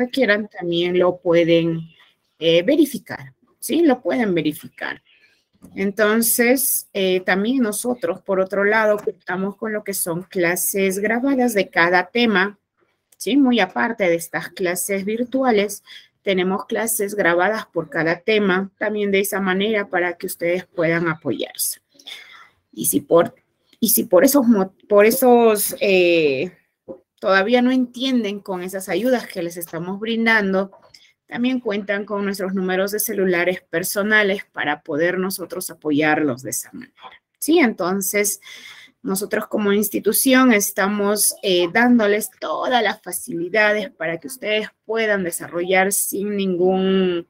requieran también lo pueden eh, verificar, ¿sí? Lo pueden verificar. Entonces, eh, también nosotros, por otro lado, contamos con lo que son clases grabadas de cada tema, ¿sí? Muy aparte de estas clases virtuales, tenemos clases grabadas por cada tema, también de esa manera para que ustedes puedan apoyarse. Y si por, y si por esos, por esos eh, todavía no entienden con esas ayudas que les estamos brindando, también cuentan con nuestros números de celulares personales para poder nosotros apoyarlos de esa manera. Sí, entonces nosotros como institución estamos eh, dándoles todas las facilidades para que ustedes puedan desarrollar sin ningún,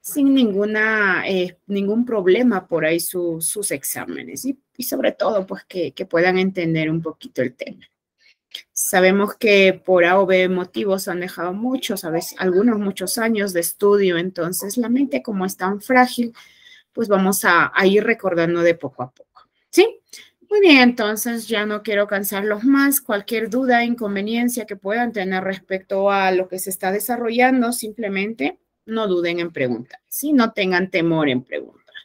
sin ninguna, eh, ningún problema por ahí sus exámenes y, sobre todo pues que, que puedan entender un poquito el tema. Sabemos que por A o B motivos han dejado muchos, a veces algunos muchos años de estudio, entonces la mente como es tan frágil, pues vamos a, ir recordando de poco a poco, ¿sí? Muy bien, entonces ya no quiero cansarlos más. Cualquier duda, inconveniencia que puedan tener respecto a lo que se está desarrollando, simplemente no duden en preguntar, ¿sí? No tengan temor en preguntar.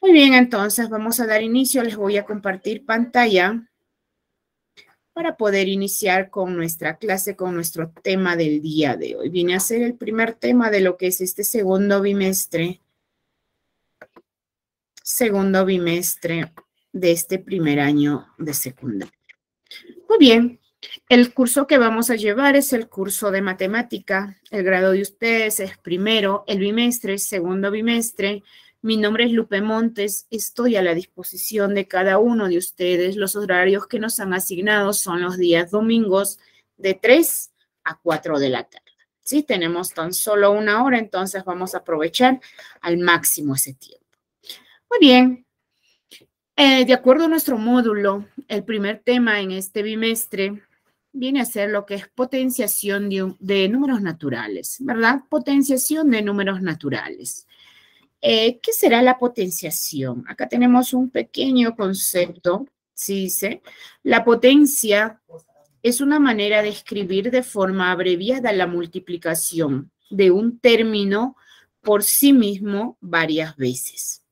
Muy bien, entonces vamos a dar inicio. Les voy a compartir pantalla para poder iniciar con nuestra clase, con nuestro tema del día de hoy. Viene a ser el primer tema de lo que es este segundo bimestre, segundo bimestre de este primer año de secundaria. Muy bien, el curso que vamos a llevar es el curso de matemática. El grado de ustedes es primero, el bimestre, segundo bimestre, mi nombre es Lupe Montes, estoy a la disposición de cada uno de ustedes. Los horarios que nos han asignado son los días domingos de 3 a 4 de la tarde. Sí, tenemos tan solo una hora, entonces vamos a aprovechar al máximo ese tiempo. Muy bien. Eh, de acuerdo a nuestro módulo, el primer tema en este bimestre viene a ser lo que es potenciación de, de números naturales, ¿verdad? Potenciación de números naturales. Eh, ¿Qué será la potenciación? Acá tenemos un pequeño concepto, ¿sí dice? La potencia es una manera de escribir de forma abreviada la multiplicación de un término por sí mismo varias veces.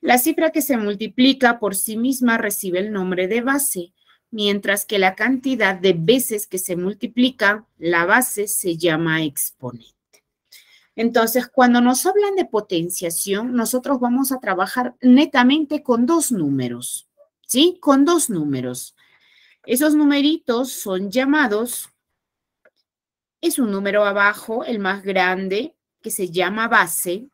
La cifra que se multiplica por sí misma recibe el nombre de base, mientras que la cantidad de veces que se multiplica la base se llama exponente. Entonces, cuando nos hablan de potenciación, nosotros vamos a trabajar netamente con dos números, ¿sí? Con dos números. Esos numeritos son llamados, es un número abajo, el más grande, que se llama base,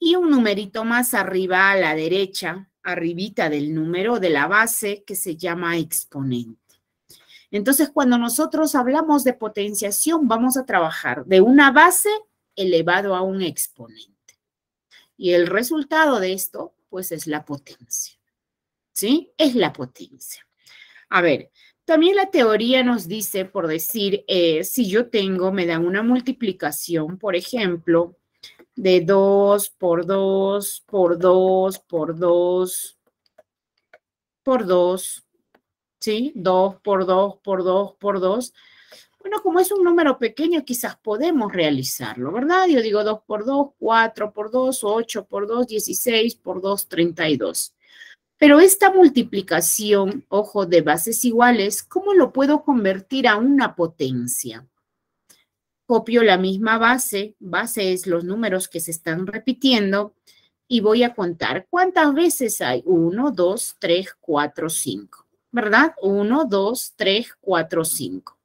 y un numerito más arriba a la derecha, arribita del número de la base, que se llama exponente. Entonces, cuando nosotros hablamos de potenciación, vamos a trabajar de una base elevado a un exponente. Y el resultado de esto, pues, es la potencia. ¿Sí? Es la potencia. A ver, también la teoría nos dice, por decir, eh, si yo tengo, me dan una multiplicación, por ejemplo, de 2 por 2 por 2 por 2 por 2, ¿sí? 2 por 2 por 2 por 2. Bueno, como es un número pequeño, quizás podemos realizarlo, ¿verdad? Yo digo 2 por 2, 4 por 2, 8 por 2, 16 por 2, 32. Pero esta multiplicación, ojo, de bases iguales, ¿cómo lo puedo convertir a una potencia? Copio la misma base, base es los números que se están repitiendo, y voy a contar cuántas veces hay. 1, 2, 3, 4, 5, ¿verdad? 1, 2, 3, 4, 5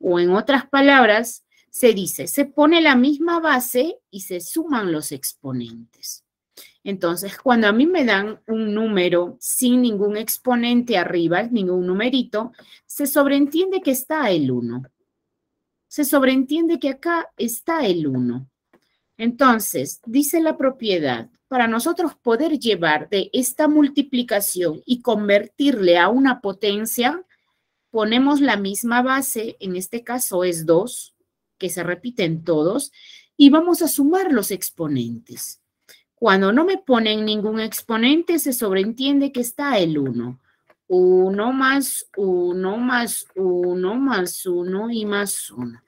o en otras palabras, se dice, se pone la misma base y se suman los exponentes. Entonces, cuando a mí me dan un número sin ningún exponente arriba, ningún numerito, se sobreentiende que está el 1. Se sobreentiende que acá está el 1. Entonces, dice la propiedad, para nosotros poder llevar de esta multiplicación y convertirle a una potencia, ponemos la misma base, en este caso es 2, que se repiten todos, y vamos a sumar los exponentes. Cuando no me ponen ningún exponente, se sobreentiende que está el 1. 1 más 1 más 1 más 1 y más 1.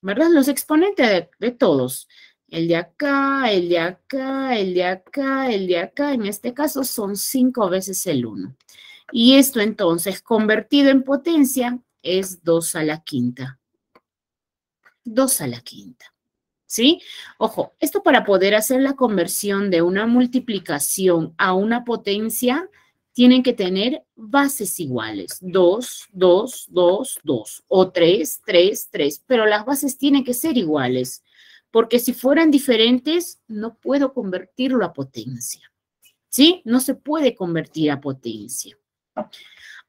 ¿verdad? Los exponentes de, todos. El de acá, el de acá, el de acá, el de acá, en este caso son cinco veces el 1. Y esto entonces, convertido en potencia, es 2 a la quinta. 2 a la quinta. ¿Sí? Ojo, esto para poder hacer la conversión de una multiplicación a una potencia, tienen que tener bases iguales. 2, 2, 2, 2. O 3, 3, 3. Pero las bases tienen que ser iguales. Porque si fueran diferentes, no puedo convertirlo a potencia. ¿Sí? No se puede convertir a potencia.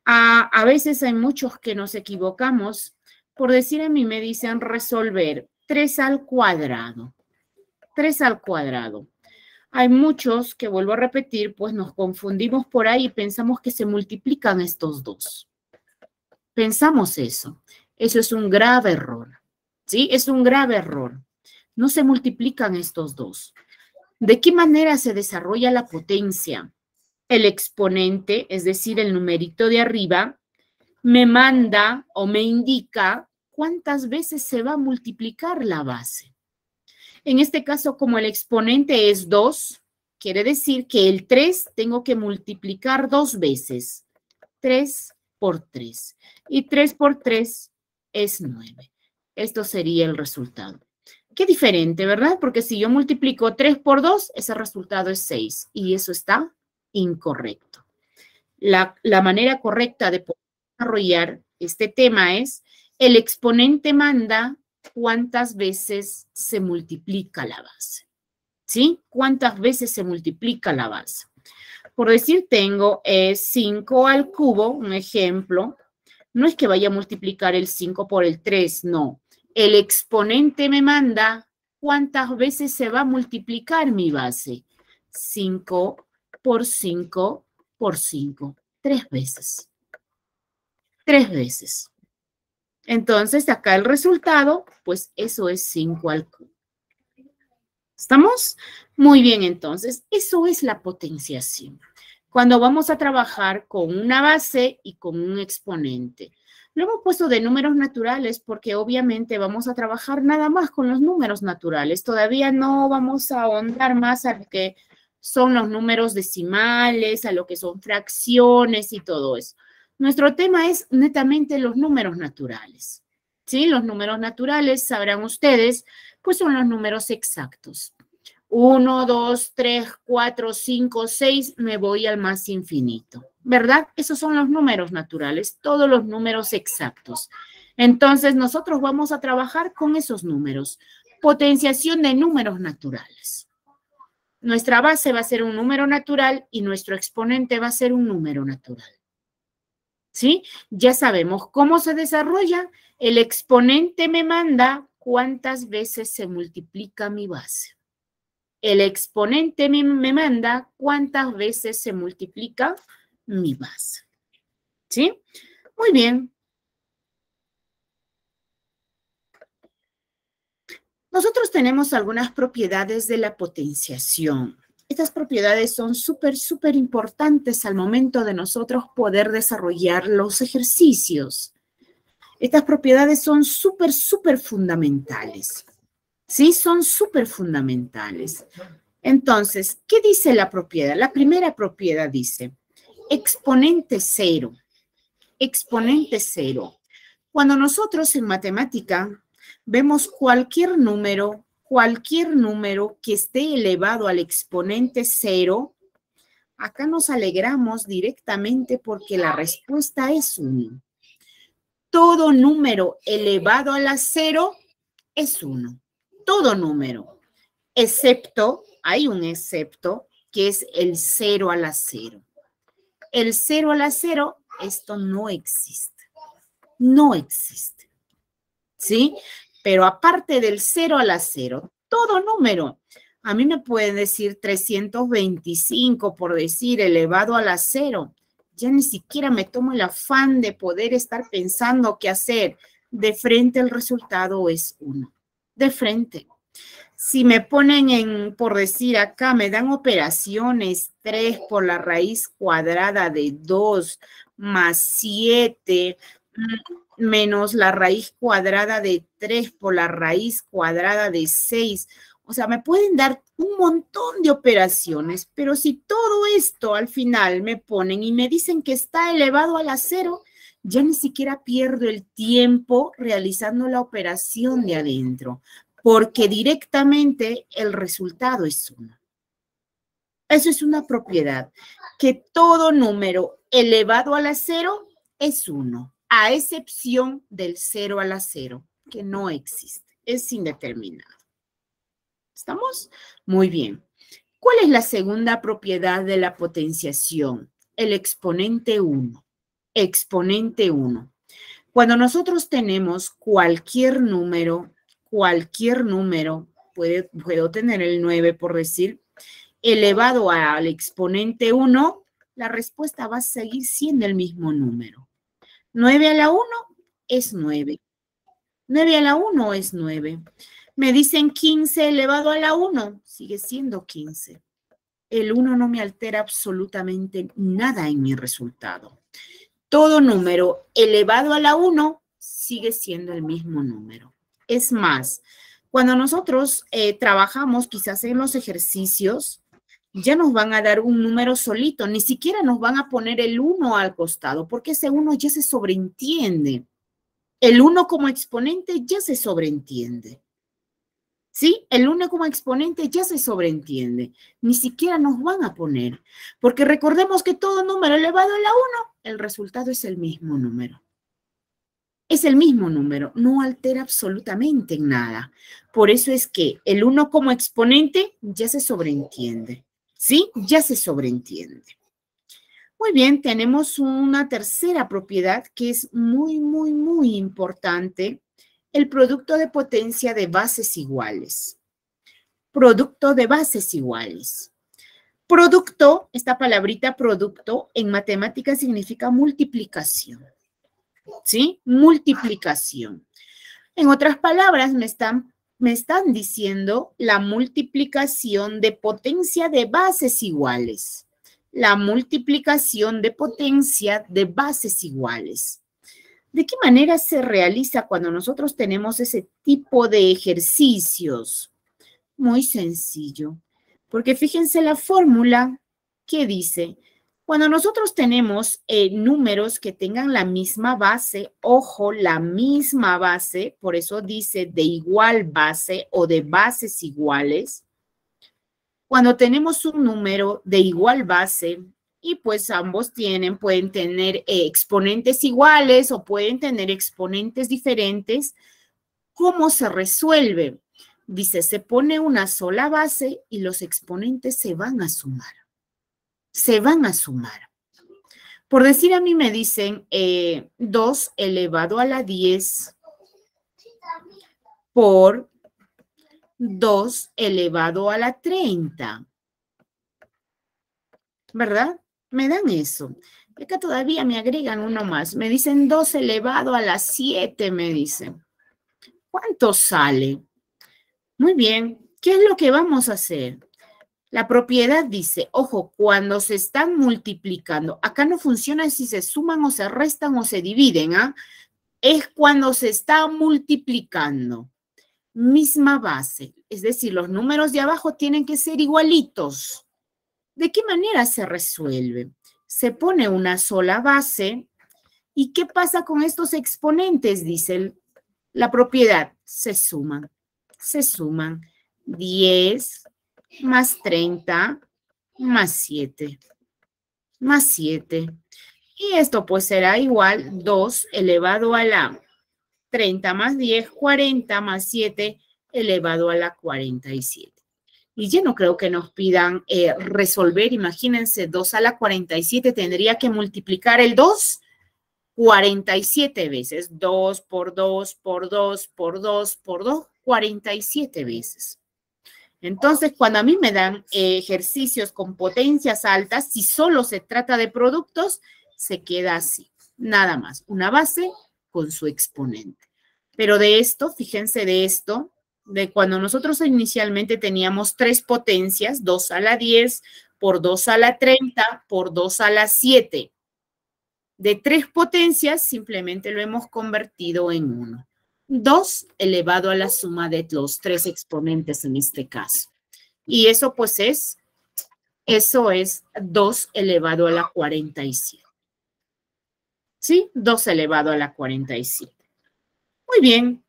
A, veces hay muchos que nos equivocamos. Por decir a mí me dicen resolver 3 al cuadrado. 3 al cuadrado. Hay muchos que, vuelvo a repetir, pues nos confundimos por ahí y pensamos que se multiplican estos dos. Pensamos eso. Eso es un grave error. ¿Sí? Es un grave error. No se multiplican estos dos. ¿De qué manera se desarrolla la potencia? El exponente, es decir, el numerito de arriba, me manda o me indica cuántas veces se va a multiplicar la base. En este caso, como el exponente es 2, quiere decir que el 3 tengo que multiplicar dos veces. 3 por 3. Y 3 por 3 es 9. Esto sería el resultado. Qué diferente, ¿verdad? Porque si yo multiplico 3 por 2, ese resultado es 6. Y eso está incorrecto. La, la manera correcta de desarrollar este tema es el exponente manda cuántas veces se multiplica la base. ¿Sí? ¿Cuántas veces se multiplica la base? Por decir, tengo 5 al cubo, un ejemplo. No es que vaya a multiplicar el 5 por el 3, no. El exponente me manda cuántas veces se va a multiplicar mi base. 5 por 5 por 5. Tres veces. Tres veces. Entonces, acá el resultado, pues eso es 5 al. ¿Estamos? Muy bien, entonces, eso es la potenciación. Cuando vamos a trabajar con una base y con un exponente. Lo hemos puesto de números naturales porque obviamente vamos a trabajar nada más con los números naturales. Todavía no vamos a ahondar más a lo que son los números decimales, a lo que son fracciones y todo eso. Nuestro tema es netamente los números naturales. ¿Sí? Los números naturales, sabrán ustedes, pues son los números exactos. 1, 2, 3, 4, 5, 6, me voy al más infinito. ¿Verdad? Esos son los números naturales, todos los números exactos. Entonces, nosotros vamos a trabajar con esos números. Potenciación de números naturales. Nuestra base va a ser un número natural y nuestro exponente va a ser un número natural. ¿sí? Ya sabemos cómo se desarrolla. El exponente me manda cuántas veces se multiplica mi base. El exponente me, me manda cuántas veces se multiplica mi base. ¿Sí? Muy bien. Nosotros tenemos algunas propiedades de la potenciación. Estas propiedades son súper, súper importantes al momento de nosotros poder desarrollar los ejercicios. Estas propiedades son súper, súper fundamentales. Sí, son súper fundamentales. Entonces, ¿qué dice la propiedad? La primera propiedad dice exponente cero. Exponente cero. Cuando nosotros en matemática vemos cualquier número cualquier número que esté elevado al exponente cero, acá nos alegramos directamente porque la respuesta es 1. Todo número elevado a la cero es 1. Todo número, excepto, hay un excepto, que es el 0 a la 0. El 0 a la 0, esto no existe. No existe. ¿Sí? Pero aparte del 0 a la 0, todo número. A mí me pueden decir 325 por decir elevado a la 0. Ya ni siquiera me tomo el afán de poder estar pensando qué hacer. De frente el resultado es 1. De frente. Si me ponen en, por decir acá, me dan operaciones 3 por la raíz cuadrada de 2 más 7 menos la raíz cuadrada de 3 por la raíz cuadrada de 6. O sea, me pueden dar un montón de operaciones, pero si todo esto al final me ponen y me dicen que está elevado a la cero, ya ni siquiera pierdo el tiempo realizando la operación de adentro, porque directamente el resultado es uno. Eso es una propiedad, que todo número elevado a la cero es uno, a excepción del cero a la cero, que no existe, es indeterminado. ¿Estamos? Muy bien. ¿Cuál es la segunda propiedad de la potenciación? El exponente 1. Exponente 1. Cuando nosotros tenemos cualquier número, cualquier número, puede, puedo tener el 9 por decir, elevado al exponente 1, la respuesta va a seguir siendo el mismo número. 9 a la 1 es 9. 9 a la 1 es 9. Me dicen 15 elevado a la 1, sigue siendo 15. El 1 no me altera absolutamente nada en mi resultado. Todo número elevado a la 1 sigue siendo el mismo número. Es más, cuando nosotros eh, trabajamos quizás en los ejercicios, ya nos van a dar un número solito, ni siquiera nos van a poner el 1 al costado, porque ese 1 ya se sobreentiende. El 1 como exponente ya se sobreentiende. ¿Sí? El 1 como exponente ya se sobreentiende. Ni siquiera nos van a poner, porque recordemos que todo número elevado a la 1, el resultado es el mismo número. Es el mismo número, no altera absolutamente en nada. Por eso es que el 1 como exponente ya se sobreentiende. ¿Sí? Ya se sobreentiende. Muy bien, tenemos una tercera propiedad que es muy, muy, muy importante. El producto de potencia de bases iguales. Producto de bases iguales. Producto, esta palabrita producto en matemáticas significa multiplicación. ¿Sí? Multiplicación. En otras palabras, me están me están diciendo la multiplicación de potencia de bases iguales. La multiplicación de potencia de bases iguales. ¿De qué manera se realiza cuando nosotros tenemos ese tipo de ejercicios? Muy sencillo, porque fíjense la fórmula que dice cuando nosotros tenemos eh, números que tengan la misma base, ojo, la misma base, por eso dice de igual base o de bases iguales. Cuando tenemos un número de igual base y pues ambos tienen, pueden tener eh, exponentes iguales o pueden tener exponentes diferentes, ¿cómo se resuelve? Dice, se pone una sola base y los exponentes se van a sumar se van a sumar. Por decir a mí me dicen 2 eh, elevado a la 10 por 2 elevado a la 30. ¿Verdad? Me dan eso. Acá todavía me agregan uno más. Me dicen 2 elevado a la 7, me dicen. ¿Cuánto sale? Muy bien. ¿Qué es lo que vamos a hacer? La propiedad dice, ojo, cuando se están multiplicando, acá no funciona si se suman o se restan o se dividen, ¿ah? Es cuando se está multiplicando. Misma base, es decir, los números de abajo tienen que ser igualitos. ¿De qué manera se resuelve? Se pone una sola base. ¿Y qué pasa con estos exponentes? Dice la propiedad. Se suman, se suman. 10 más 30 más 7 más 7. Y esto pues será igual 2 elevado a la 30 más 10, 40 más 7 elevado a la 47. Y yo no creo que nos pidan eh, resolver, imagínense, 2 a la 47 tendría que multiplicar el 2 47 veces. 2 por 2 por 2 por 2 por 2, 47 veces. Entonces, cuando a mí me dan ejercicios con potencias altas, si solo se trata de productos, se queda así, nada más, una base con su exponente. Pero de esto, fíjense de esto, de cuando nosotros inicialmente teníamos tres potencias, 2 a la 10 por 2 a la 30 por 2 a la 7. de tres potencias, simplemente lo hemos convertido en uno. 2 elevado a la suma de los tres exponentes en este caso. Y eso pues es, eso es 2 elevado a la 47. ¿Sí? 2 elevado a la 47. Muy bien.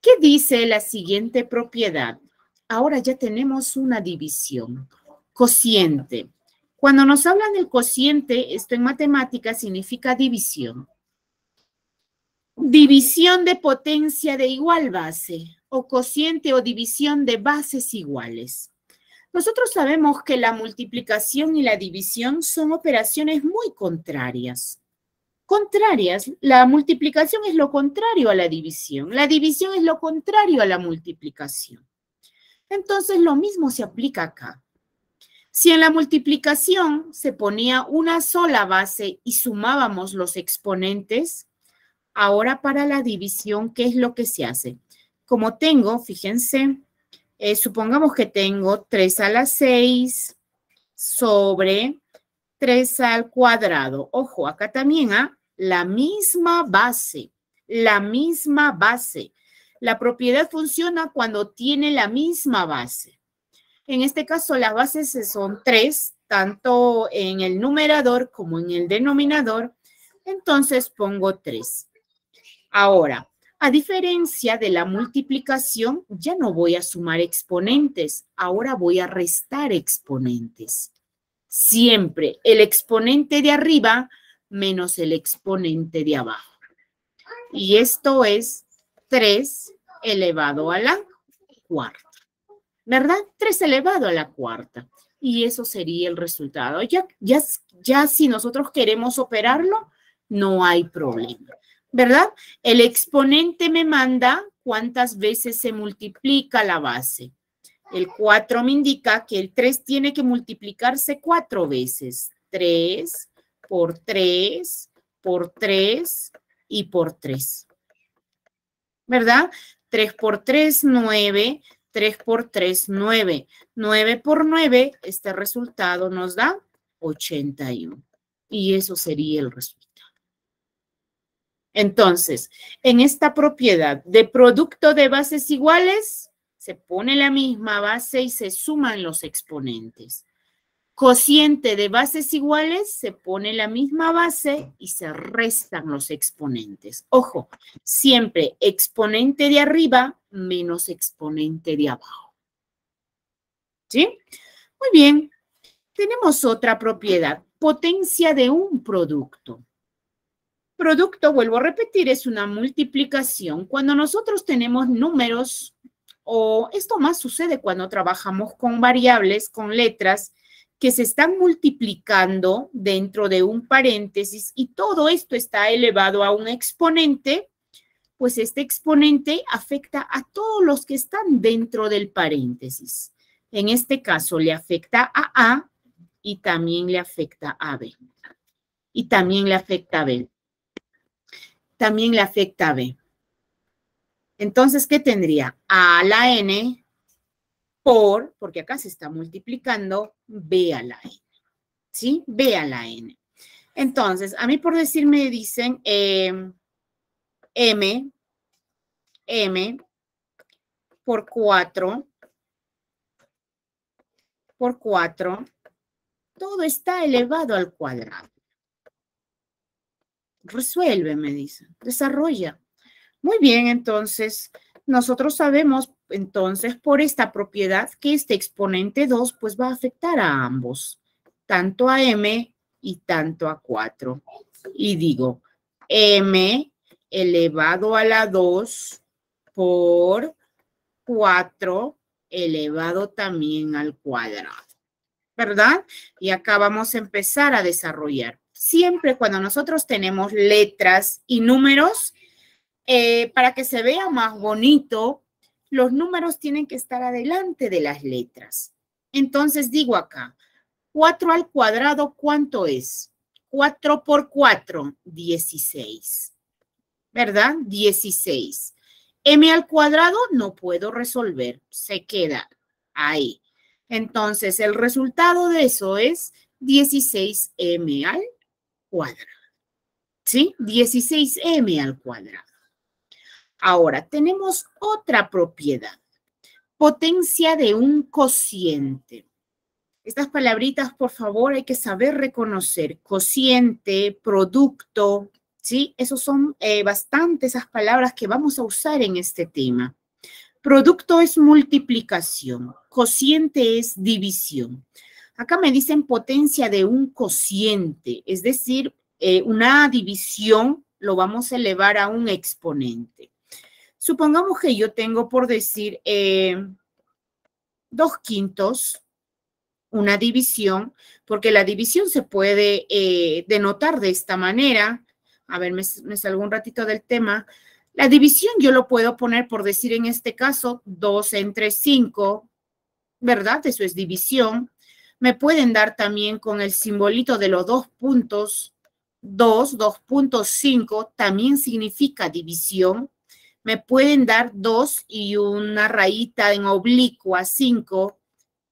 ¿Qué dice la siguiente propiedad? Ahora ya tenemos una división. Cociente. Cuando nos hablan del cociente, esto en matemáticas significa división. División de potencia de igual base o cociente o división de bases iguales. Nosotros sabemos que la multiplicación y la división son operaciones muy contrarias. Contrarias, la multiplicación es lo contrario a la división, la división es lo contrario a la multiplicación. Entonces lo mismo se aplica acá. Si en la multiplicación se ponía una sola base y sumábamos los exponentes, Ahora para la división, ¿qué es lo que se hace? Como tengo, fíjense, eh, supongamos que tengo 3 a la 6 sobre 3 al cuadrado. Ojo, acá también ¿ah? la misma base, la misma base. La propiedad funciona cuando tiene la misma base. En este caso, las bases son 3, tanto en el numerador como en el denominador. Entonces pongo 3. Ahora, a diferencia de la multiplicación, ya no voy a sumar exponentes, ahora voy a restar exponentes. Siempre el exponente de arriba menos el exponente de abajo. Y esto es 3 elevado a la cuarta. ¿Verdad? 3 elevado a la cuarta. Y eso sería el resultado. Ya, ya, ya si nosotros queremos operarlo, no hay problema. ¿Verdad? El exponente me manda cuántas veces se multiplica la base. El 4 me indica que el 3 tiene que multiplicarse cuatro veces. 3 por 3 por 3 y por 3. ¿Verdad? 3 por 3, 9. 3 por 3, 9. 9 por 9, este resultado nos da 81. Y eso sería el resultado. Entonces, en esta propiedad de producto de bases iguales, se pone la misma base y se suman los exponentes. Cociente de bases iguales, se pone la misma base y se restan los exponentes. Ojo, siempre exponente de arriba menos exponente de abajo. ¿Sí? Muy bien. Tenemos otra propiedad, potencia de un producto. Producto, vuelvo a repetir, es una multiplicación. Cuando nosotros tenemos números, o esto más sucede cuando trabajamos con variables, con letras, que se están multiplicando dentro de un paréntesis y todo esto está elevado a un exponente, pues este exponente afecta a todos los que están dentro del paréntesis. En este caso le afecta a A y también le afecta a B. Y también le afecta a B también le afecta a B. Entonces, ¿qué tendría? A a la N por, porque acá se está multiplicando, B a la N. ¿Sí? B a la N. Entonces, a mí por decir me dicen em, M, M por 4, por 4, todo está elevado al cuadrado. Resuelve, me dice. Desarrolla. Muy bien, entonces, nosotros sabemos entonces por esta propiedad que este exponente 2 pues va a afectar a ambos, tanto a m y tanto a 4. Y digo, m elevado a la 2 por 4 elevado también al cuadrado. ¿Verdad? Y acá vamos a empezar a desarrollar siempre cuando nosotros tenemos letras y números, eh, para que se vea más bonito, los números tienen que estar adelante de las letras. Entonces digo acá, 4 al cuadrado, ¿cuánto es? 4 por 4, 16. ¿Verdad? 16. M al cuadrado no puedo resolver, se queda ahí. Entonces, el resultado de eso es 16M al cuadrado. ¿sí? 16m al cuadrado. Ahora, tenemos otra propiedad, potencia de un cociente. Estas palabritas, por favor, hay que saber reconocer. Cociente, producto, ¿sí? Esos son eh, bastantes esas palabras que vamos a usar en este tema. Producto es multiplicación, cociente es división. Acá me dicen potencia de un cociente, es decir, eh, una división lo vamos a elevar a un exponente. Supongamos que yo tengo por decir eh, dos quintos una división, porque la división se puede eh, denotar de esta manera. A ver, me, me salgo un ratito del tema. La división yo lo puedo poner por decir en este caso 2 entre 5, ¿verdad? Eso es división. Me pueden dar también con el simbolito de los dos puntos, 2, 2.5, también significa división. Me pueden dar 2 y una rayita en oblicua 5,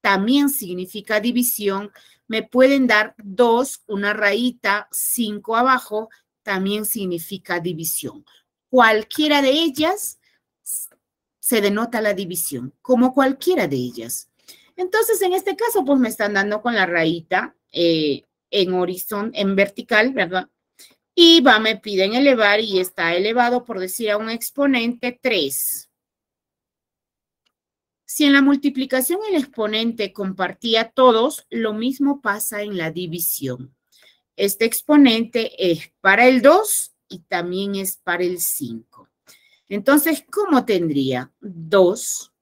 también significa división. Me pueden dar 2, una rayita 5 abajo, también significa división. Cualquiera de ellas se denota la división, como cualquiera de ellas. Entonces, en este caso, pues me están dando con la rayita eh, en horizonte, en vertical, ¿verdad? Y va, me piden elevar y está elevado, por decir a un exponente 3. Si en la multiplicación el exponente compartía todos, lo mismo pasa en la división. Este exponente es para el 2 y también es para el 5. Entonces, ¿cómo tendría? 2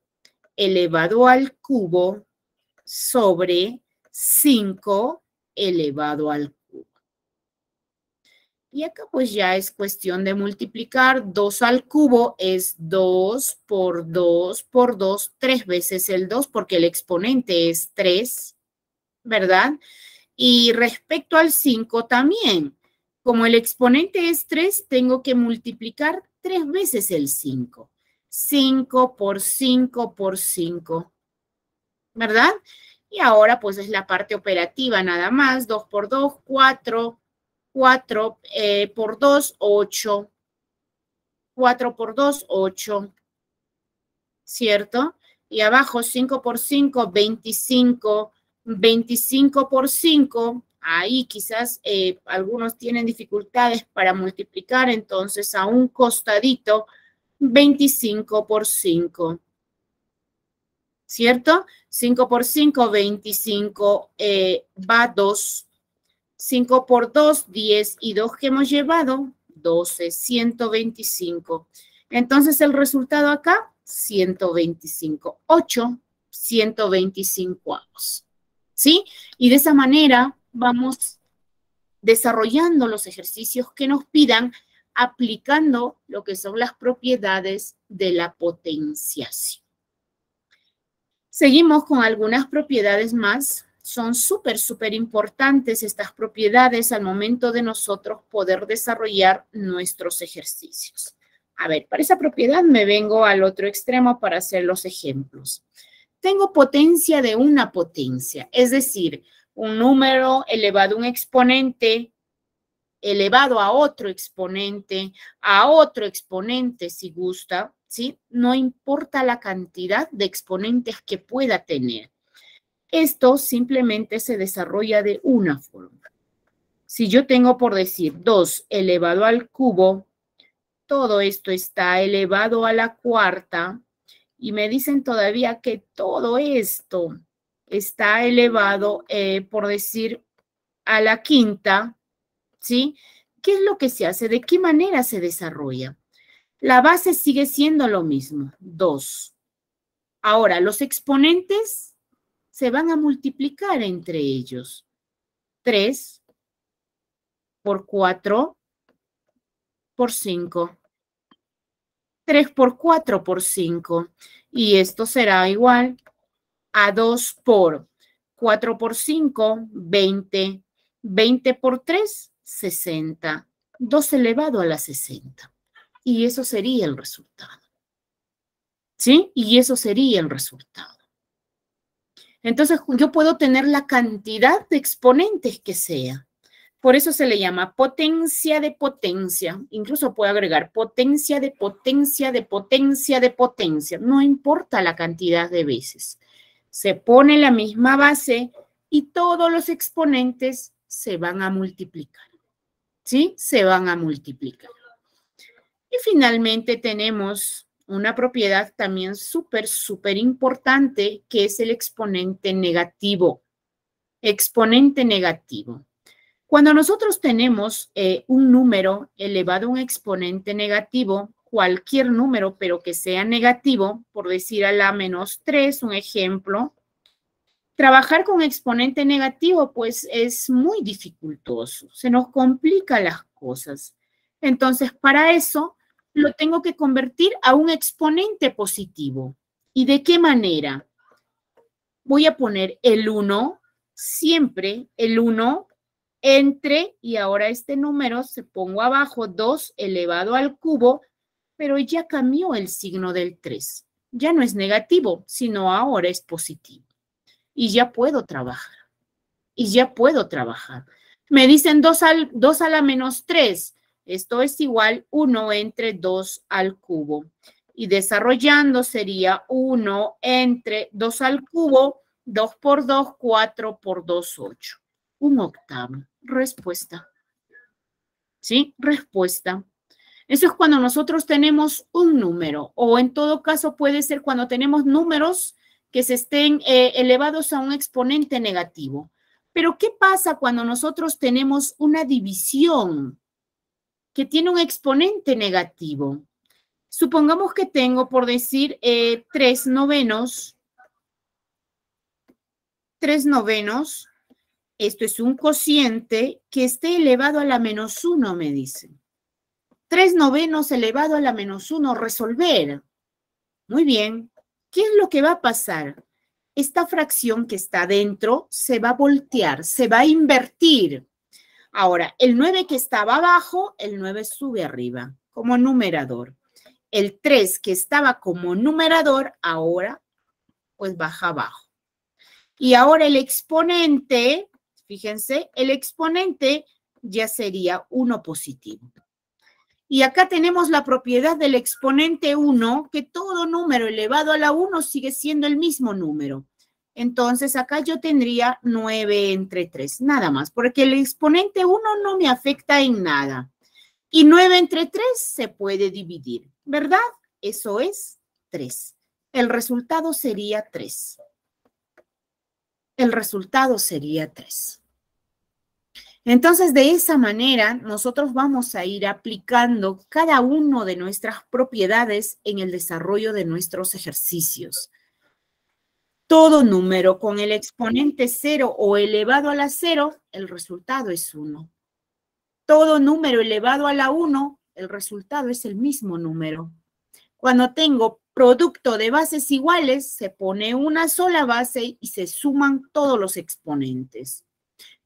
elevado al cubo sobre 5 elevado al cubo. Y acá pues ya es cuestión de multiplicar. 2 al cubo es 2 por 2 por 2, tres veces el 2 porque el exponente es 3, ¿verdad? Y respecto al 5 también. Como el exponente es 3, tengo que multiplicar tres veces el 5. 5 por 5 por 5, ¿verdad? Y ahora pues es la parte operativa nada más. 2 por 2, 4 4 eh, por 2, 8. 4 por 2, 8. ¿Cierto? Y abajo 5 por 5, 25. 25 por 5. Ahí quizás eh, algunos tienen dificultades para multiplicar, entonces a un costadito 25 por 5. ¿Cierto? 5 por 5, 25 eh, va 2. 5 por 2, 10 y 2 que hemos llevado, 12, 125. Entonces el resultado acá, 125. 8, 125 avos. ¿Sí? Y de esa manera vamos desarrollando los ejercicios que nos pidan, aplicando lo que son las propiedades de la potenciación. Seguimos con algunas propiedades más son súper, súper importantes estas propiedades al momento de nosotros poder desarrollar nuestros ejercicios. A ver, para esa propiedad me vengo al otro extremo para hacer los ejemplos. Tengo potencia de una potencia, es decir, un número elevado a un exponente elevado a otro exponente, a otro exponente si gusta, ¿sí? No importa la cantidad de exponentes que pueda tener. Esto simplemente se desarrolla de una forma. Si yo tengo por decir 2 elevado al cubo, todo esto está elevado a la cuarta y me dicen todavía que todo esto está elevado, eh, por decir, a la quinta, ¿sí? ¿Qué es lo que se hace? ¿De qué manera se desarrolla? La base sigue siendo lo mismo, 2. Ahora, los exponentes se van a multiplicar entre ellos. 3 por 4 por 5. 3 por 4 por 5. Y esto será igual a 2 por 4 por 5, 20. 20 por 3, 60. 2 elevado a la 60. Y eso sería el resultado. ¿Sí? Y eso sería el resultado. Entonces yo puedo tener la cantidad de exponentes que sea. Por eso se le llama potencia de potencia. Incluso puede agregar potencia de potencia de potencia de potencia. No importa la cantidad de veces. Se pone la misma base y todos los exponentes se van a multiplicar. ¿Sí? Se van a multiplicar. Y finalmente tenemos una propiedad también súper, súper importante que es el exponente negativo. Exponente negativo. Cuando nosotros tenemos eh, un número elevado a un exponente negativo, cualquier número, pero que sea negativo, por decir a la menos 3, un ejemplo, trabajar con exponente negativo, pues es muy dificultoso, se nos complican las cosas. Entonces, para eso, lo tengo que convertir a un exponente positivo. ¿Y de qué manera? Voy a poner el 1, siempre el 1 entre, y ahora este número se pongo abajo, 2 elevado al cubo, pero ya cambió el signo del 3. Ya no es negativo, sino ahora es positivo. Y ya puedo trabajar. Y ya puedo trabajar. Me dicen 2 al, 2 a la menos 3. Esto es igual 1 entre 2 al cubo. Y desarrollando sería 1 entre 2 al cubo, 2 por 2, 4 por 2, 8. Un octavo respuesta. ¿Sí? Respuesta. Eso es cuando nosotros tenemos un número o en todo caso puede ser cuando tenemos números que se estén eh, elevados a un exponente negativo. Pero ¿qué pasa cuando nosotros tenemos una división que tiene un exponente negativo? Supongamos que tengo, por decir, eh, tres novenos, tres novenos esto es un cociente que esté elevado a la menos 1, me dicen. Tres novenos elevado a la menos 1, resolver. Muy bien. ¿Qué es lo que va a pasar? Esta fracción que está dentro se va a voltear, se va a invertir. Ahora, el 9 que estaba abajo, el 9 sube arriba como numerador. El 3 que estaba como numerador, ahora pues baja abajo. Y ahora el exponente Fíjense, el exponente ya sería 1 positivo. Y acá tenemos la propiedad del exponente 1, que todo número elevado a la 1 sigue siendo el mismo número. Entonces, acá yo tendría 9 entre 3, nada más, porque el exponente 1 no me afecta en nada. Y 9 entre 3 se puede dividir, ¿verdad? Eso es 3. El resultado sería 3 el resultado sería 3. Entonces, de esa manera, nosotros vamos a ir aplicando cada uno de nuestras propiedades en el desarrollo de nuestros ejercicios. Todo número con el exponente 0 o elevado a la 0, el resultado es 1. Todo número elevado a la 1, el resultado es el mismo número. Cuando tengo producto de bases iguales, se pone una sola base y se suman todos los exponentes.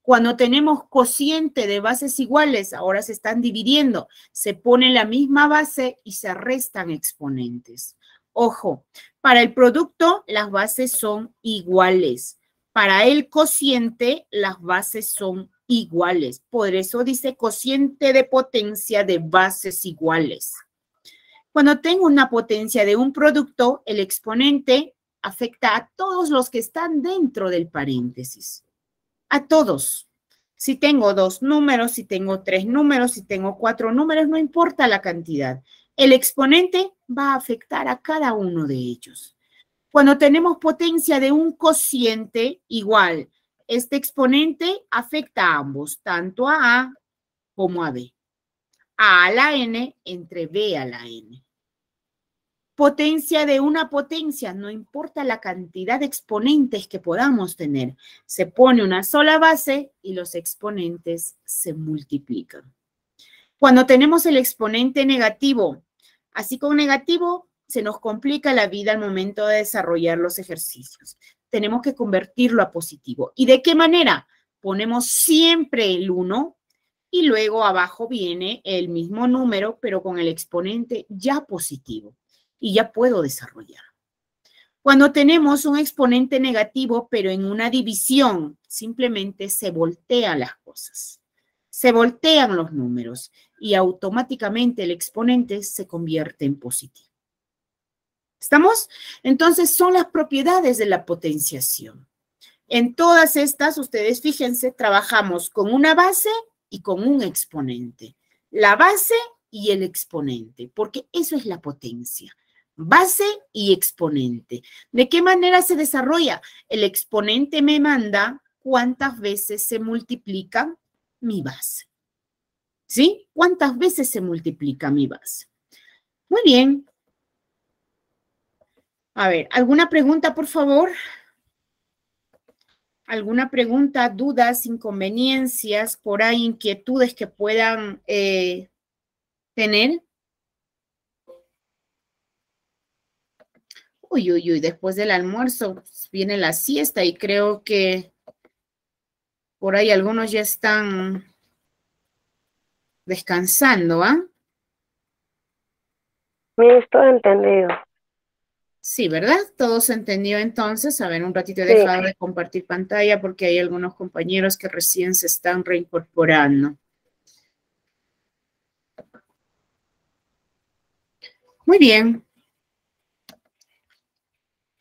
Cuando tenemos cociente de bases iguales, ahora se están dividiendo, se pone la misma base y se restan exponentes. Ojo, para el producto las bases son iguales. Para el cociente las bases son iguales. Por eso dice cociente de potencia de bases iguales. Cuando tengo una potencia de un producto, el exponente afecta a todos los que están dentro del paréntesis. A todos. Si tengo dos números, si tengo tres números, si tengo cuatro números, no importa la cantidad. El exponente va a afectar a cada uno de ellos. Cuando tenemos potencia de un cociente igual, este exponente afecta a ambos, tanto a A como a B. A a la N entre B a la N potencia de una potencia, no importa la cantidad de exponentes que podamos tener, se pone una sola base y los exponentes se multiplican. Cuando tenemos el exponente negativo, así con negativo, se nos complica la vida al momento de desarrollar los ejercicios. Tenemos que convertirlo a positivo. ¿Y de qué manera? Ponemos siempre el 1 y luego abajo viene el mismo número, pero con el exponente ya positivo y ya puedo desarrollar. Cuando tenemos un exponente negativo, pero en una división, simplemente se voltean las cosas. Se voltean los números y automáticamente el exponente se convierte en positivo. ¿Estamos? Entonces son las propiedades de la potenciación. En todas estas, ustedes fíjense, trabajamos con una base y con un exponente. La base y el exponente, porque eso es la potencia. Base y exponente. ¿De qué manera se desarrolla? El exponente me manda cuántas veces se multiplica mi base. ¿Sí? ¿Cuántas veces se multiplica mi base? Muy bien. A ver, ¿alguna pregunta, por favor? ¿Alguna pregunta, dudas, inconveniencias, por ahí inquietudes que puedan eh, tener? Uy, uy, uy, después del almuerzo pues, viene la siesta y creo que por ahí algunos ya están descansando, ¿ah? Me estoy entendido. Sí, ¿verdad? Todo se entendió entonces. A ver, un ratito he dejado de compartir pantalla porque hay algunos compañeros que recién se están reincorporando. Muy bien.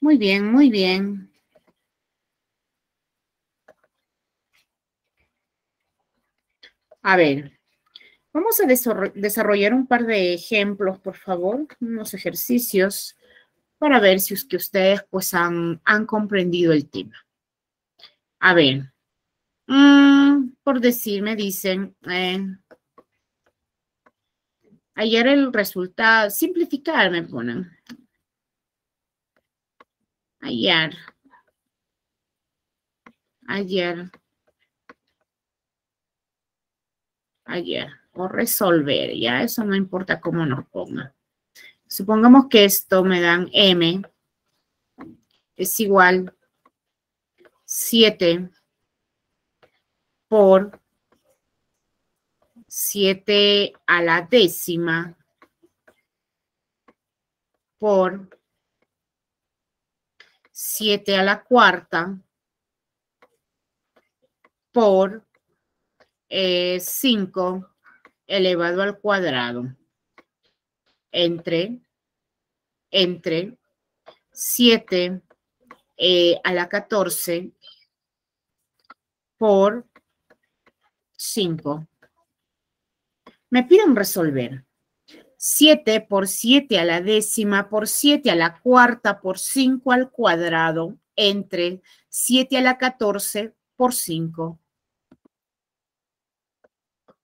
Muy bien, muy bien. A ver, vamos a desarrollar un par de ejemplos, por favor, unos ejercicios para ver si es que ustedes pues han, comprendido el tema. A ver, mm, por decir, me dicen, eh, ayer el resultado, simplificar me ponen. Ayer. Ayer ayer o resolver, ya eso no importa cómo nos ponga. Supongamos que esto me dan m es igual 7 por 7 a la décima por 7 a la cuarta por 5 elevado al cuadrado entre, entre 7 eh, a la 14 por 5. Me piden resolver. 7 por 7 a la décima por 7 a la cuarta por 5 al cuadrado entre 7 a la 14 por 5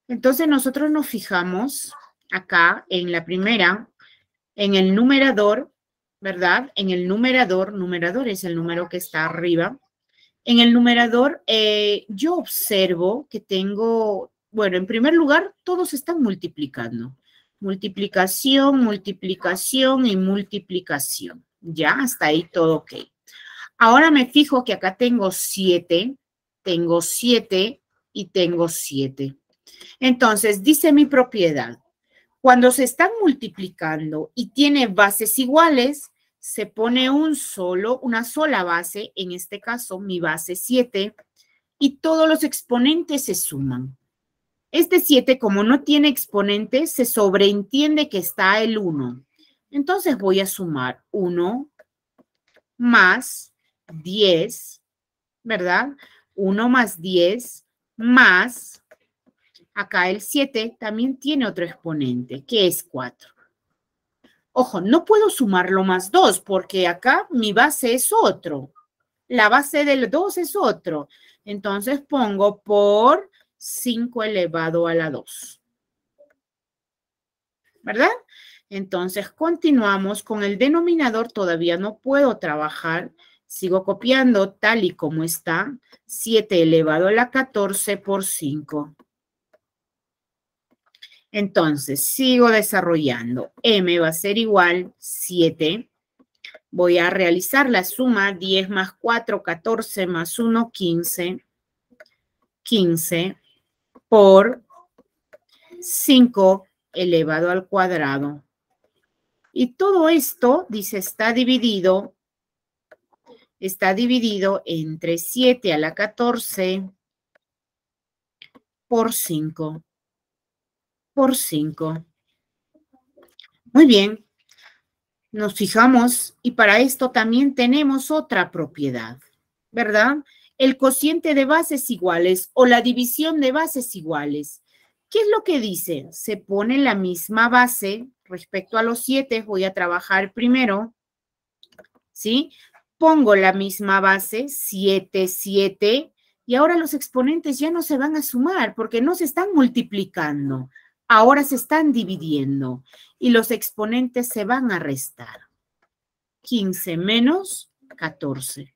entonces nosotros nos fijamos acá en la primera, en el numerador, ¿verdad? En el numerador, numerador es el número que está arriba. En el numerador eh, yo observo que tengo, bueno, en primer lugar, todos están multiplicando. Multiplicación, multiplicación y multiplicación. Ya, hasta ahí todo ok. Ahora me fijo que acá tengo 7, tengo 7 y tengo 7. Entonces, dice mi propiedad, cuando se están multiplicando y tiene bases iguales, se pone un solo, una sola base, en este caso mi base 7, y todos los exponentes se suman. Este 7, como no tiene exponentes, se sobreentiende que está el 1. Entonces voy a sumar 1 más 10, ¿verdad? 1 más 10 más Acá el 7 también tiene otro exponente, que es 4. Ojo, no puedo sumarlo más 2 porque acá mi base es otro. La base del 2 es otro. Entonces pongo por 5 elevado a la 2. ¿Verdad? Entonces continuamos con el denominador. Todavía no puedo trabajar. Sigo copiando tal y como está. 7 elevado a la 14 por 5. Entonces, sigo desarrollando. M va a ser igual 7. Voy a realizar la suma 10 más 4, 14 más 1, 15. 15 por 5 elevado al cuadrado. Y todo esto, dice, está dividido, está dividido entre 7 a la 14 por 5 por 5. Muy bien. Nos fijamos y para esto también tenemos otra propiedad, ¿verdad? El cociente de bases iguales o la división de bases iguales. ¿Qué es lo que dice? Se pone la misma base respecto a los 7. Voy a trabajar primero, ¿sí? Pongo la misma base, 7, 7, y ahora los exponentes ya no se van a sumar porque no se están multiplicando ahora se están dividiendo y los exponentes se van a restar. 15 menos 14.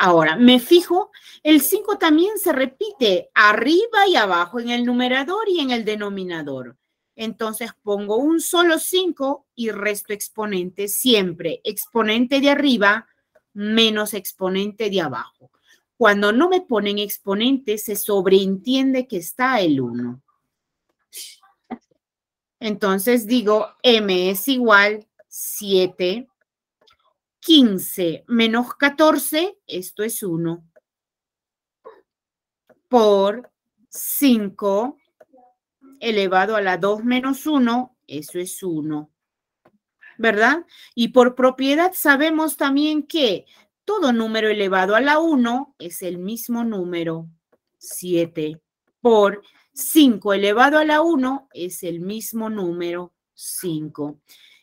Ahora, me fijo, el 5 también se repite arriba y abajo en el numerador y en el denominador. Entonces pongo un solo 5 y resto exponente siempre. Exponente de arriba menos exponente de abajo. Cuando no me ponen exponente, se sobreentiende que está el 1. Entonces digo, m es igual 7, 15 menos 14, esto es 1, por 5 elevado a la 2 menos 1, eso es 1. ¿Verdad? Y por propiedad sabemos también que todo número elevado a la 1 es el mismo número, 7, por 5 elevado a la 1 es el mismo número 5.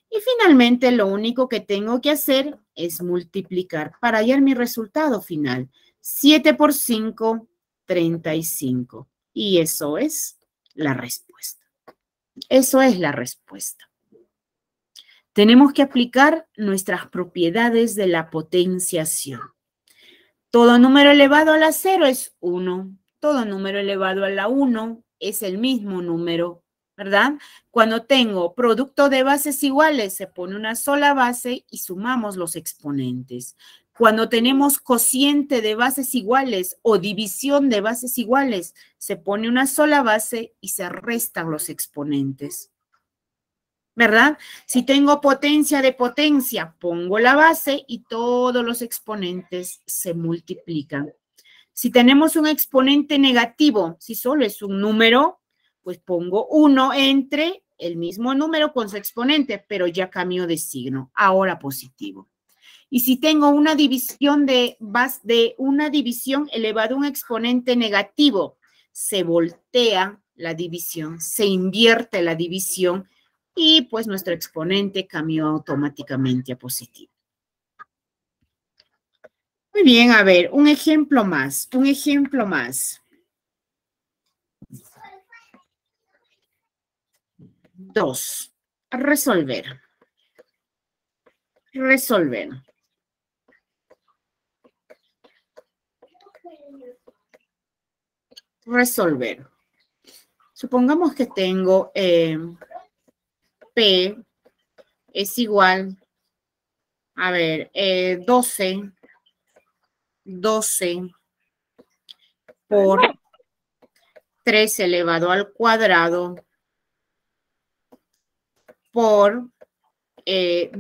Y finalmente lo único que tengo que hacer es multiplicar para hallar mi resultado final. 7 por 5, 35. Y eso es la respuesta. Eso es la respuesta. Tenemos que aplicar nuestras propiedades de la potenciación. Todo número elevado a la 0 es 1. Todo número elevado a la 1 es el mismo número, ¿verdad? Cuando tengo producto de bases iguales, se pone una sola base y sumamos los exponentes. Cuando tenemos cociente de bases iguales o división de bases iguales, se pone una sola base y se restan los exponentes. ¿Verdad? Si tengo potencia de potencia, pongo la base y todos los exponentes se multiplican. Si tenemos un exponente negativo, si solo es un número, pues pongo 1 entre el mismo número con su exponente, pero ya cambio de signo, ahora positivo. Y si tengo una división de, de una división elevado a un exponente negativo, se voltea la división, se invierte la división y pues nuestro exponente cambió automáticamente a positivo. Muy bien, a ver, un ejemplo más, un ejemplo más. Dos, resolver. Resolver. Resolver. Supongamos que tengo eh, P es igual, a ver, eh, 12 12 por 3 elevado al cuadrado por 2 eh,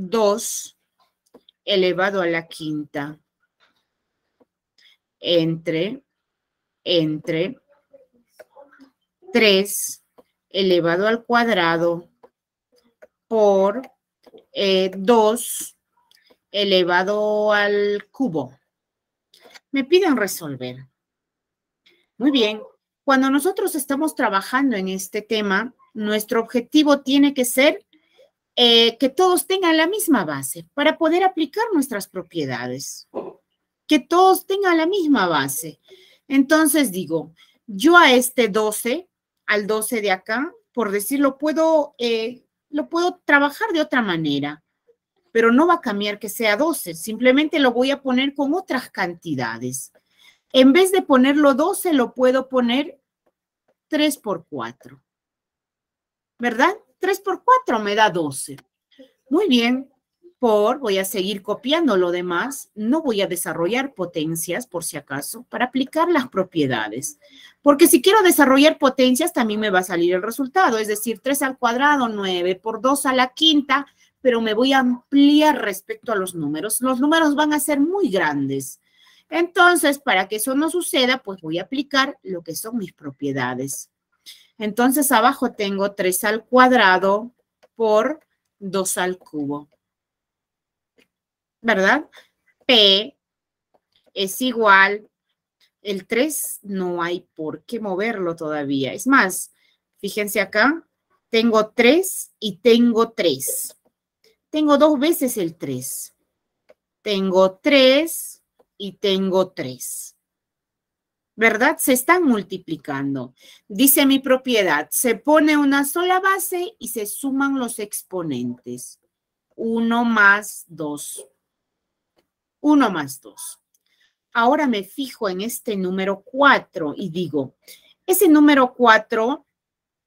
elevado a la quinta. Entre, entre 3 elevado al cuadrado por 2 eh, elevado al cubo. Me piden resolver. Muy bien, cuando nosotros estamos trabajando en este tema, nuestro objetivo tiene que ser eh, que todos tengan la misma base para poder aplicar nuestras propiedades. Que todos tengan la misma base. Entonces digo, yo a este 12, al 12 de acá, por decirlo, puedo, eh, lo puedo trabajar de otra manera pero no va a cambiar que sea 12, simplemente lo voy a poner con otras cantidades. En vez de ponerlo 12, lo puedo poner 3 por 4. ¿Verdad? 3 por 4 me da 12. Muy bien, por, voy a seguir copiando lo demás, no voy a desarrollar potencias, por si acaso, para aplicar las propiedades. Porque si quiero desarrollar potencias, también me va a salir el resultado, es decir, 3 al cuadrado, 9, por 2 a la quinta, pero me voy a ampliar respecto a los números. Los números van a ser muy grandes. Entonces, para que eso no suceda, pues voy a aplicar lo que son mis propiedades. Entonces, abajo tengo 3 al cuadrado por 2 al cubo. ¿Verdad? P es igual, el 3 no hay por qué moverlo todavía. Es más, fíjense acá, tengo 3 y tengo 3. Tengo dos veces el 3. Tengo 3 y tengo 3. ¿Verdad? Se están multiplicando. Dice mi propiedad, se pone una sola base y se suman los exponentes. 1 más 2. 1 más 2. Ahora me fijo en este número 4 y digo, ese número 4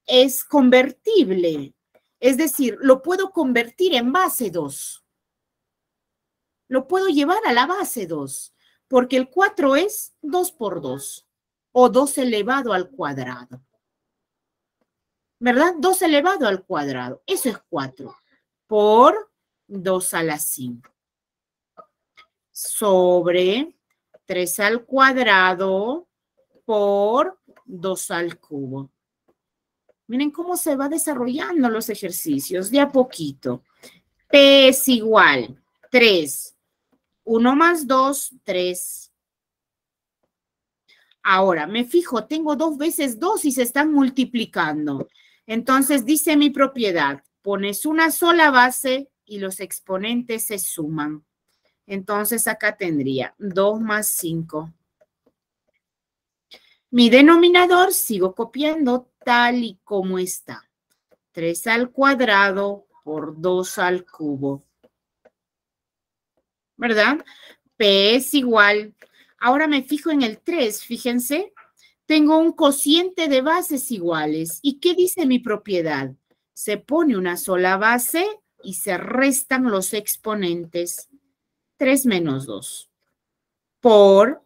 es convertible. Es decir, lo puedo convertir en base 2. Lo puedo llevar a la base 2, porque el 4 es 2 por 2 o 2 elevado al cuadrado. ¿Verdad? 2 elevado al cuadrado. Eso es 4 por 2 a la 5. Sobre 3 al cuadrado por 2 al cubo. Miren cómo se va desarrollando los ejercicios de a poquito. P es igual 3. 1 más 2, 3. Ahora, me fijo, tengo dos veces 2 y se están multiplicando. Entonces, dice mi propiedad, pones una sola base y los exponentes se suman. Entonces, acá tendría 2 más 5. Mi denominador sigo copiando tal y como está. 3 al cuadrado por 2 al cubo. ¿Verdad? P es igual. Ahora me fijo en el 3, fíjense. Tengo un cociente de bases iguales. ¿Y qué dice mi propiedad? Se pone una sola base y se restan los exponentes. 3 menos 2 por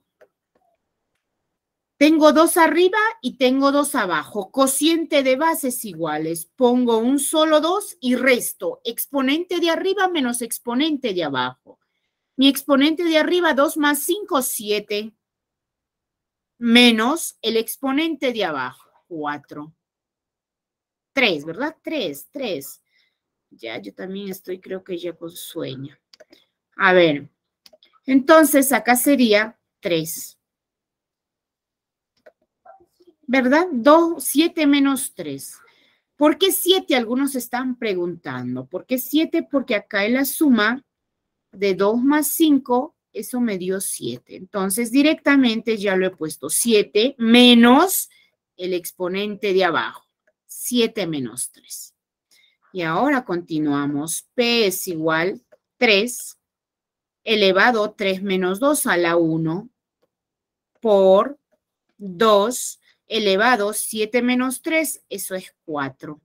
tengo dos arriba y tengo dos abajo. Cociente de bases iguales. Pongo un solo dos y resto. Exponente de arriba menos exponente de abajo. Mi exponente de arriba, 2 más 5, 7. Menos el exponente de abajo, 4. 3, ¿verdad? 3, 3. Ya, yo también estoy, creo que ya con sueño. A ver, entonces acá sería 3. ¿verdad? 2, 7 menos 3. ¿Por qué 7? Algunos están preguntando. ¿Por qué 7? Porque acá en la suma de 2 más 5, eso me dio 7. Entonces, directamente ya lo he puesto 7 menos el exponente de abajo. 7 menos 3. Y ahora continuamos. P es igual 3 elevado 3 menos 2 a la 1 por 2 elevado 7 menos 3, eso es 4.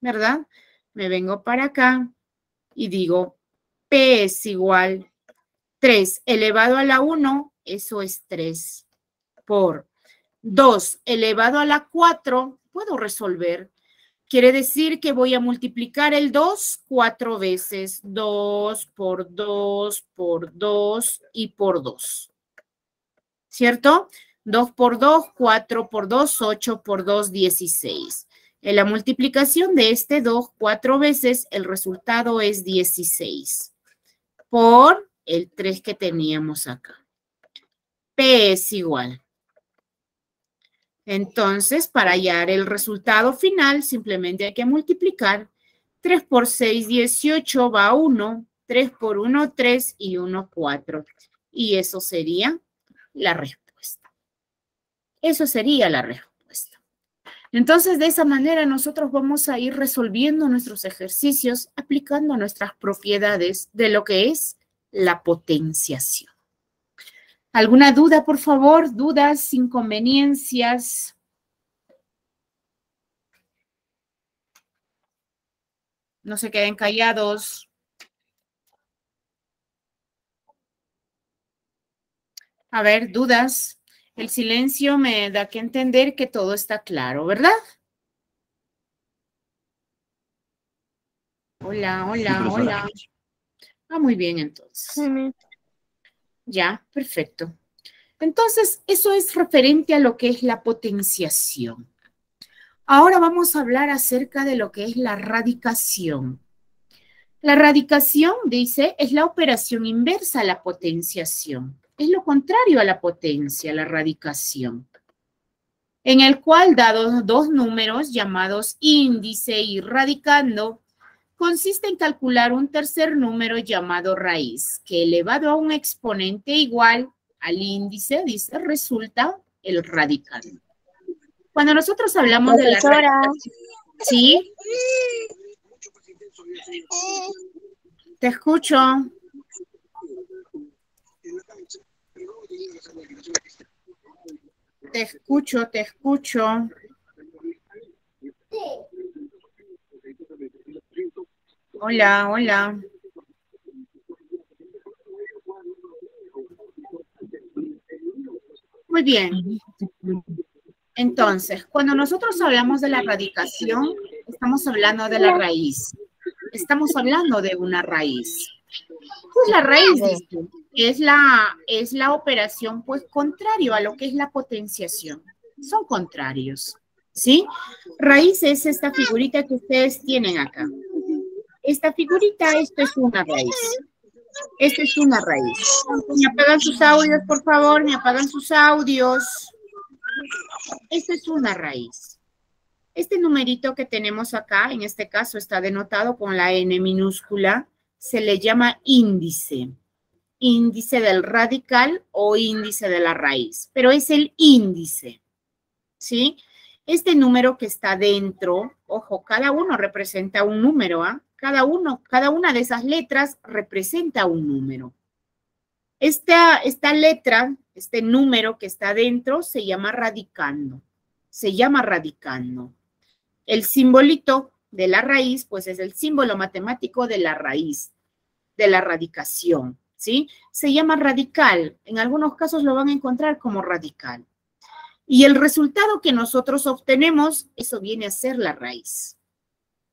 ¿Verdad? Me vengo para acá y digo P es igual 3 elevado a la 1, eso es 3, por 2 elevado a la 4, puedo resolver. Quiere decir que voy a multiplicar el 2 cuatro veces. 2 por 2 por 2 y por 2. ¿Cierto? 2 por 2, 4 por 2, 8 por 2, 16. En la multiplicación de este 2 cuatro veces, el resultado es 16 por el 3 que teníamos acá. P es igual. Entonces, para hallar el resultado final, simplemente hay que multiplicar. 3 por 6, 18, va 1. 3 por 1, 3 y 1, 4. Y eso sería la respuesta. Eso sería la respuesta. Entonces, de esa manera nosotros vamos a ir resolviendo nuestros ejercicios aplicando nuestras propiedades de lo que es la potenciación. ¿Alguna duda, por favor? ¿Dudas, inconveniencias? No se queden callados. A ver, dudas. El silencio me da que entender que todo está claro, ¿verdad? Hola, hola, hola. Ah, muy bien entonces. Ya, perfecto. Entonces, eso es referente a lo que es la potenciación. Ahora vamos a hablar acerca de lo que es la radicación. La radicación, dice, es la operación inversa a la potenciación. Es lo contrario a la potencia, la radicación. En el cual, dados dos números llamados índice y radicando, consiste en calcular un tercer número llamado raíz, que elevado a un exponente igual al índice, dice, resulta el radicando. Cuando nosotros hablamos de la radicación, ¿sí? Te escucho. Te escucho, te escucho. Hola, hola. Muy bien. Entonces, cuando nosotros hablamos de la radicación, estamos hablando de la raíz. Estamos hablando de una raíz. Pues la raíz es la, es la operación, pues, contrario a lo que es la potenciación. Son contrarios, ¿sí? Raíz es esta figurita que ustedes tienen acá. Esta figurita, esto es una raíz. Esta es una raíz. Me apagan sus audios, por favor, me apagan sus audios. Esta es una raíz. Este numerito que tenemos acá, en este caso está denotado con la N minúscula, se le llama índice. Índice del radical o índice de la raíz, pero es el índice. ¿Sí? Este número que está dentro, ojo, cada uno representa un número, ¿ah? Cada uno, cada una de esas letras representa un número. Esta, esta letra, este número que está dentro, se llama radicando. Se llama radicando. El simbolito de la raíz, pues es el símbolo matemático de la raíz, de la radicación, ¿sí? Se llama radical. En algunos casos lo van a encontrar como radical. Y el resultado que nosotros obtenemos, eso viene a ser la raíz.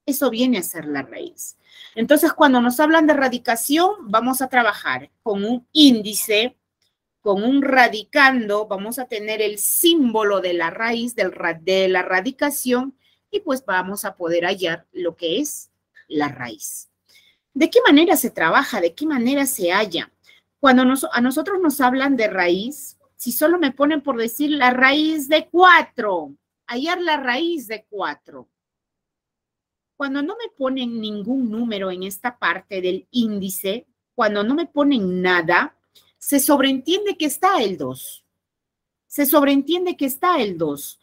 Eso viene a ser la raíz. Entonces, cuando nos hablan de radicación, vamos a trabajar con un índice, con un radicando, vamos a tener el símbolo de la raíz del, de la radicación pues vamos a poder hallar lo que es la raíz. ¿De qué manera se trabaja? ¿De qué manera se halla? Cuando a nosotros nos hablan de raíz, si solo me ponen por decir la raíz de cuatro, hallar la raíz de cuatro. Cuando no me ponen ningún número en esta parte del índice, cuando no me ponen nada, se sobreentiende que está el 2. Se sobreentiende que está el 2.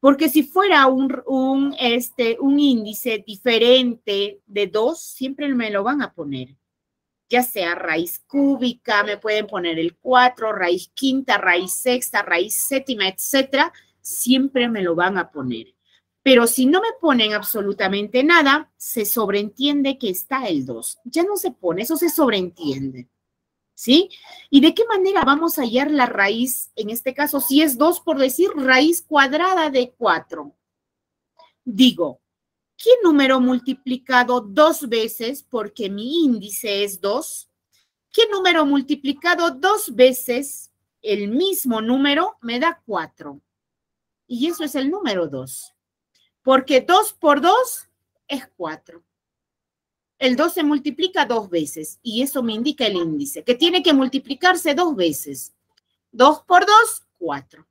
Porque si fuera un, un, este, un índice diferente de 2, siempre me lo van a poner. Ya sea raíz cúbica, me pueden poner el 4, raíz quinta, raíz sexta, raíz séptima, etcétera, siempre me lo van a poner. Pero si no me ponen absolutamente nada, se sobreentiende que está el 2. Ya no se pone, eso se sobreentiende. ¿Sí? ¿Y de qué manera vamos a hallar la raíz? En este caso, si es 2, por decir raíz cuadrada de 4. Digo, ¿qué número multiplicado dos veces, porque mi índice es 2? ¿Qué número multiplicado dos veces, el mismo número, me da 4? Y eso es el número 2 porque 2 por 2 es 4. El 2 se multiplica dos veces y eso me indica el índice, que tiene que multiplicarse dos veces. 2 por 2, 4.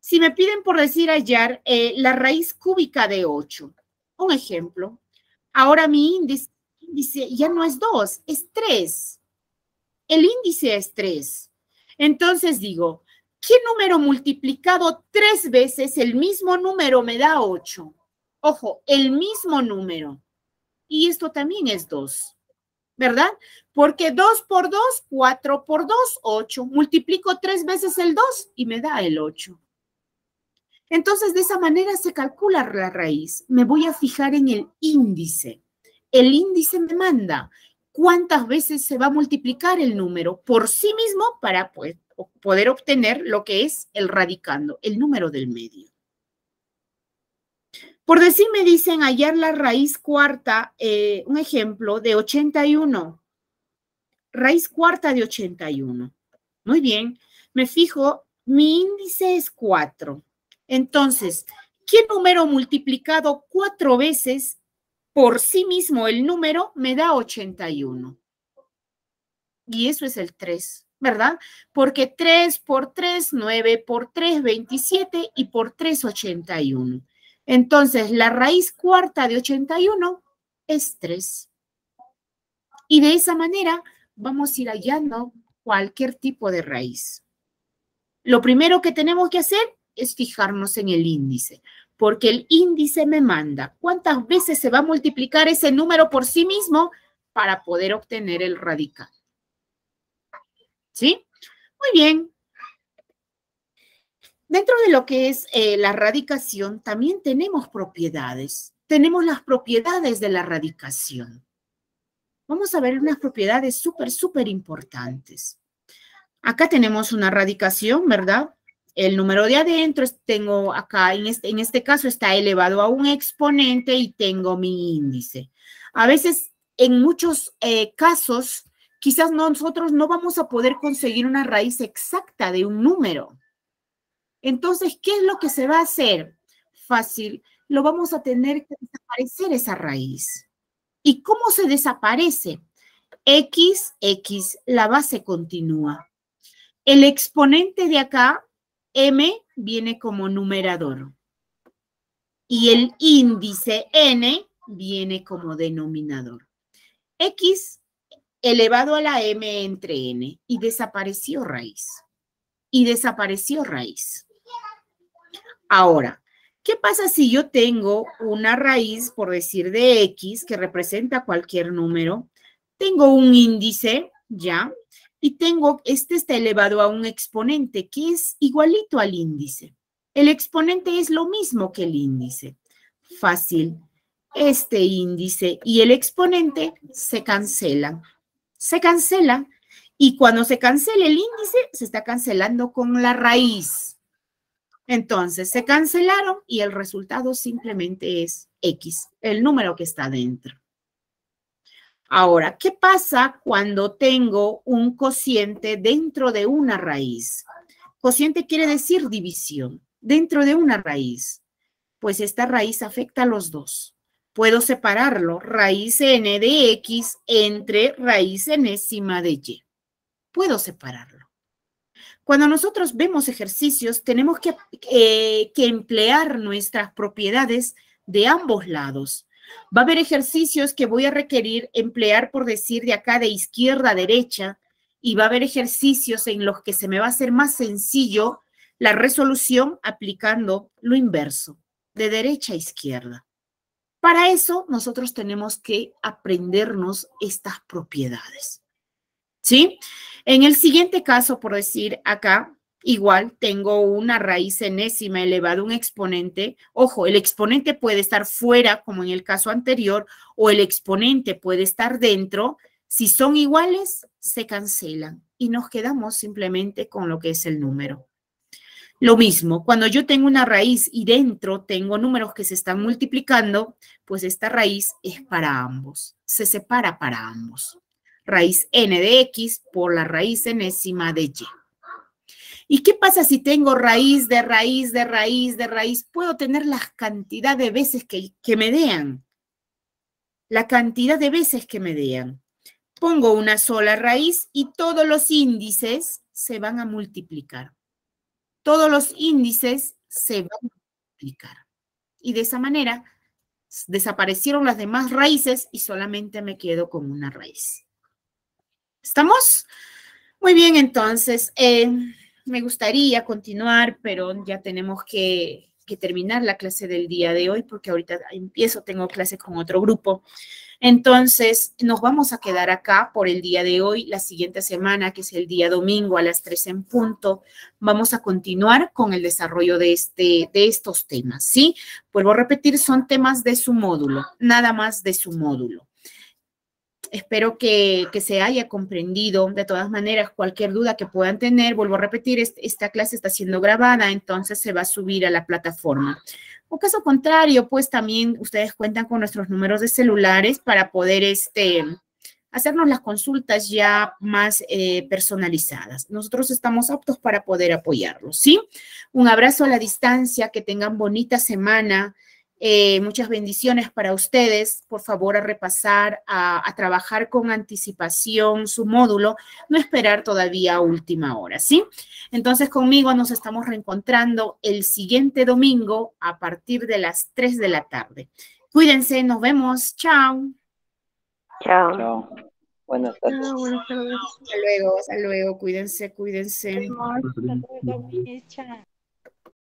Si me piden por decir hallar eh, la raíz cúbica de 8, un ejemplo, ahora mi índice, índice ya no es 2, es 3. El índice es 3. Entonces digo, ¿Qué número multiplicado tres veces el mismo número me da ocho? Ojo, el mismo número. Y esto también es dos, ¿verdad? Porque dos por dos, cuatro por dos, ocho. Multiplico tres veces el dos y me da el ocho. Entonces, de esa manera se calcula la raíz. Me voy a fijar en el índice. El índice me manda cuántas veces se va a multiplicar el número por sí mismo para pues, poder obtener lo que es el radicando, el número del medio. Por decir, me dicen hallar la raíz cuarta, eh, un ejemplo de 81. raíz cuarta de 81. Muy bien, me fijo, mi índice es 4. Entonces, ¿qué número multiplicado cuatro veces por sí mismo el número me da 81? Y eso es el 3, ¿verdad? Porque 3 por 3, 9 por 3, 27 y por 3, 81. Entonces, la raíz cuarta de 81 es 3. Y de esa manera vamos a ir hallando cualquier tipo de raíz. Lo primero que tenemos que hacer es fijarnos en el índice, porque el índice me manda cuántas veces se va a multiplicar ese número por sí mismo para poder obtener el radical. ¿Sí? Muy bien. Dentro de lo que es eh, la radicación, también tenemos propiedades. Tenemos las propiedades de la radicación. Vamos a ver unas propiedades súper, súper importantes. Acá tenemos una radicación, ¿verdad? El número de adentro, tengo acá, en este, caso está elevado a un exponente y tengo mi índice. A veces, en muchos eh, casos, quizás nosotros no vamos a poder conseguir una raíz exacta de un número. Entonces, ¿qué es lo que se va a hacer? Fácil, lo vamos a tener que desaparecer esa raíz. ¿Y cómo se desaparece? X, X, la base continúa. El exponente de acá, M, viene como numerador. Y el índice N viene como denominador. X elevado a la M entre N y desapareció raíz. Y desapareció raíz. Ahora, ¿qué pasa si yo tengo una raíz, por decir, de X, que representa cualquier número? Tengo un índice, ¿ya? y tengo, este está elevado a un exponente que es igualito al índice. El exponente es lo mismo que el índice. Fácil. Este índice y el exponente se cancelan. Se cancelan. Y cuando se cancela el índice, se está cancelando con la raíz. Entonces, se cancelaron y el resultado simplemente es X, el número que está dentro. Ahora, ¿qué pasa cuando tengo un cociente dentro de una raíz? Cociente quiere decir división, dentro de una raíz. Pues esta raíz afecta a los dos. Puedo separarlo, raíz n de x entre raíz enésima de y. Puedo separarlo. Cuando nosotros vemos ejercicios, tenemos que, eh, que emplear nuestras propiedades de ambos lados Va a haber ejercicios que voy a requerir emplear, por decir, de acá de izquierda a derecha, y va a haber ejercicios en los que se me va a hacer más sencillo la resolución aplicando lo inverso, de derecha a izquierda. Para eso, nosotros tenemos que aprendernos estas propiedades. ¿Sí? En el siguiente caso, por decir acá, Igual tengo una raíz enésima elevada a un exponente. Ojo, el exponente puede estar fuera, como en el caso anterior, o el exponente puede estar dentro. Si son iguales, se cancelan y nos quedamos simplemente con lo que es el número. Lo mismo, cuando yo tengo una raíz y dentro tengo números que se están multiplicando, pues esta raíz es para ambos, se separa para ambos. Raíz n de x por la raíz enésima de y. ¿Y qué pasa si tengo raíz de raíz de raíz de raíz? Puedo tener la cantidad de veces que, que me dean. La cantidad de veces que me dean. Pongo una sola raíz y todos los índices se van a multiplicar. Todos los índices se van a multiplicar. Y de esa manera desaparecieron las demás raíces y solamente me quedo con una raíz. ¿Estamos? Muy bien, entonces, eh, me gustaría continuar, pero ya tenemos que, terminar la clase del día de hoy porque ahorita empiezo, tengo clase con otro grupo. Entonces, nos vamos a quedar acá por el día de hoy. La siguiente semana, que es el día domingo a las 3 en punto, vamos a continuar con el desarrollo de, este, de estos temas, ¿sí? Vuelvo a repetir, son temas de su módulo, nada más de su módulo. Espero que, se haya comprendido. De todas maneras, cualquier duda que puedan tener, vuelvo a repetir, esta clase está siendo grabada, entonces se va a subir a la plataforma. O caso contrario, pues también ustedes cuentan con nuestros números de celulares para poder este, hacernos las consultas ya más eh, personalizadas. Nosotros estamos aptos para poder apoyarlos, ¿sí? Un abrazo a la distancia, que tengan bonita semana. Eh, muchas bendiciones para ustedes. Por favor, a repasar, a, trabajar con anticipación su módulo, no esperar todavía a última hora, ¿sí? Entonces, conmigo nos estamos reencontrando el siguiente domingo a partir de las 3 de la tarde. Cuídense, nos vemos. Chao. Chao. Chao. Buenas tardes. Hasta luego, hasta luego. Cuídense, cuídense. Hasta luego, Chao.